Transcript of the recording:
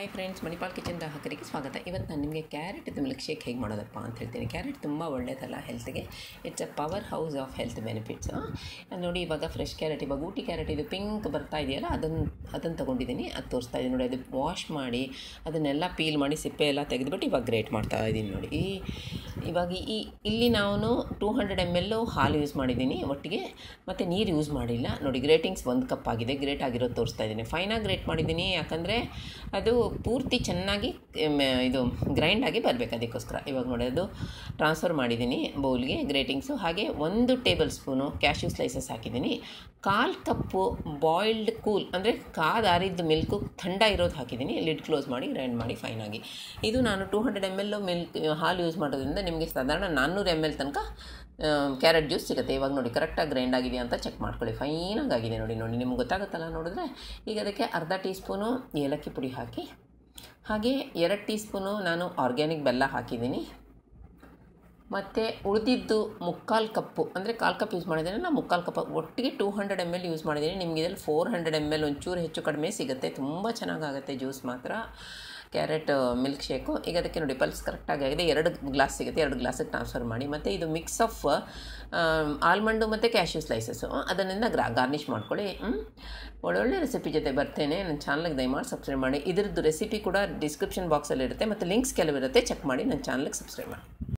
Hi friends Manipal kitchen ಗ್ರಾಹಕರಿಗೆ ಸ್ವಾಗತ. ಇವತ್ತು ನಾನು ನಿಮಗೆ ಕ್ಯಾರೆಟ್ ಮಿಲ್ಕ್ ಶೇಕ್ ಹೇಗೆ ಮಾಡೋದಪ್ಪ ಅಂತ ಹೇಳ್ತೀನಿ. ಕ್ಯಾರೆಟ್ ತುಂಬ ಒಳ್ಳೆಯದಲ್ಲ ಹೆಲ್ತ್ಗೆ it's a power house of health benefits ನೋಡಿ ಇವಾಗ ಫ್ರೆಶ್ ಕ್ಯಾರೆಟ್ ಇವಾಗ ಊಟಿ ಕ್ಯಾರೆಟ್ ಇದು ಪಿಂಕ್ ಬರ್ತಾ ಇದೆಯಲ್ಲ ಅದನ್ನು ಅದನ್ನು ತೊಗೊಂಡಿದ್ದೀನಿ ಅದು ತೋರಿಸ್ತಾ ಇದ್ದೀನಿ ನೋಡಿ, ಅದು ವಾಶ್ ಮಾಡಿ, ಅದನ್ನೆಲ್ಲ ಪೀಲ್ ಮಾಡಿ, ಸಿಪ್ಪೆ ಎಲ್ಲ ತೆಗೆದುಬಿಟ್ಟು ಇವಾಗ ಗ್ರೇಟ್ ಮಾಡ್ತಾ ಇದ್ದೀನಿ ನೋಡಿ. ಈ, ಇವಾಗ ಈ, ಇಲ್ಲಿ ನಾನು ಟೂ ಹಂಡ್ರೆಡ್ ಎಂ ಎಲ್ಲು ಹಾಲು ಯೂಸ್ ಮಾಡಿದ್ದೀನಿ ಒಟ್ಟಿಗೆ, ಮತ್ತು ನೀರು ಯೂಸ್ ಮಾಡಿಲ್ಲ. ನೋಡಿ ಗ್ರೇಟಿಂಗ್ಸ್ ಒಂದು ಕಪ್ ಆಗಿದೆ ಗ್ರೇಟ್ ಆಗಿರೋದು ತೋರಿಸ್ತಾ ಇದ್ದೀನಿ ಫೈನಾಗಿ ಗ್ರೇಟ್ ಮಾಡಿದ್ದೀನಿ ಯಾಕಂದರೆ ಅದು ಪೂರ್ತಿ ಚೆನ್ನಾಗಿ ಇದು ಗ್ರೈಂಡ್ ಆಗಿ ಬರಬೇಕು ಅದಕ್ಕೋಸ್ಕರ. ಇವಾಗ ನೋಡಿ, ಅದು ಟ್ರಾನ್ಸ್ಫರ್ ಮಾಡಿದ್ದೀನಿ ಬೌಲ್ಗೆ ಗ್ರೇಟಿಂಗ್ಸು ಹಾಗೆ ಒಂದು ಟೇಬಲ್ ಸ್ಪೂನು ಕ್ಯಾಶ್ಯೂ ಸ್ಲೈಸಸ್ ಹಾಕಿದ್ದೀನಿ. ಕಾಲು ಕಪ್ಪು ಬಾಯ್ಲ್ಡ್ ಕೂಲ್ ಅಂದರೆ ಕಾದಾರಿದ್ದು ಮಿಲ್ಕು ಥಂಡ ಇರೋದು ಹಾಕಿದ್ದೀನಿ. ಲಿಡ್ ಕ್ಲೋಸ್ ಮಾಡಿ ಗ್ರೈಂಡ್ ಮಾಡಿ ಫೈನಾಗಿ ಇದು ನಾನು two hundred M L milk ಹಾಲು ಯೂಸ್ ಮಾಡೋದ್ರಿಂದ ನಿಮಗೆ ಸಾಧಾರಣ ನಾನ್ನೂರು ಎಂ ಎಲ್ ತನಕ ಕ್ಯಾರೆಟ್ ಜ್ಯೂಸ್ ಸಿಗುತ್ತೆ. ಇವಾಗ ನೋಡಿ, ಕರೆಕ್ಟಾಗಿ ಗ್ರೈಂಡ್ ಆಗಿದೆಯಾ ಅಂತ ಚೆಕ್ ಮಾಡ್ಕೊಳ್ಳಿ. ಫೈನಾಗಿ ಆಗಿದೆ ನೋಡಿ ನೋಡಿ, ನಿಮ್ಗೆ ಗೊತ್ತಾಗುತ್ತಲ್ಲ ನೋಡಿದ್ರೆ? ಈಗ ಅದಕ್ಕೆ ಅರ್ಧ ಟೀ ಸ್ಪೂನು ಏಲಕ್ಕಿ ಪುಡಿ ಹಾಕಿ, ಹಾಗೆ ಎರಡು ಟೀ ಸ್ಪೂನು ನಾನು ಆರ್ಗ್ಯಾನಿಕ್ ಬೆಲ್ಲ ಹಾಕಿದ್ದೀನಿ. ಮತ್ತು ಉಳಿದಿದ್ದು ಮುಕ್ಕಾಲು ಕಪ್ಪು, ಅಂದರೆ ಕಾಲು ಕಪ್ ಯೂಸ್ ಮಾಡಿದ್ದೀನಿ ನಾನು ಮುಕ್ಕಾಲು ಕಪ್ ಒಟ್ಟಿಗೆ two hundred M L use ಮಾಡಿದ್ದೀನಿ. ನಿಮಗೆ ಇದರಲ್ಲಿ ಫೋರ್ ಹಂಡ್ರೆಡ್ ಎಂ ಎಲ್ ಒಂಚೂರು ಹೆಚ್ಚು ಕಡಿಮೆ ಸಿಗುತ್ತೆ. ತುಂಬ ಚೆನ್ನಾಗಾಗುತ್ತೆ ಜ್ಯೂಸ್ ಮಾತ್ರ. Carrot milk shake. ಈಗ ಅದಕ್ಕೆ ನೋಡಿ ಪಲ್ಸ್ ಕರೆಕ್ಟಾಗಿ ಆಗಿದೆ. ಎರಡು ಗ್ಲಾಸ್ ಸಿಗುತ್ತೆ. ಎರಡು ಗ್ಲಾಸಿಗೆ ಟ್ರಾನ್ಸ್ಫರ್ ಮಾಡಿ. ಮತ್ತು ಇದು ಮಿಕ್ಸ್ ಆಫ್ ಆಲ್ಮಂಡು ಮತ್ತು ಕ್ಯಾಶ್ಯೂ ಸ್ಲೈಸಸ್ಸು ಅದನ್ನೆಲ್ಲ ಗ್ರಾ ಗಾರ್ನಿಷ್ ಮಾಡ್ಕೊಳ್ಳಿ? ಒಳ್ಳೊಳ್ಳೆ ರೆಸಿಪಿ ಜೊತೆ ಬರ್ತೇನೆ. ನನ್ನ ಚಾನಲ್ಗೆ ದಯಮಾಡಿ ಸಬ್ಸ್ಕ್ರೈಬ್ ಮಾಡಿ. ಇದ್ರದ್ದು ರೆಸಿಪಿ ಕೂಡ ಡಿಸ್ಕ್ರಿಪ್ಷನ್ ಬಾಕ್ಸಲ್ಲಿರುತ್ತೆ ಮತ್ತು ಲಿಂಕ್ಸ್ ಕೆಲವಿರುತ್ತೆ. ಚೆಕ್ ಮಾಡಿ. ನನ್ನ ಚಾನಲ್ಗೆ ಸಬ್ಸ್ಕ್ರೈಬ್ ಮಾಡಿ.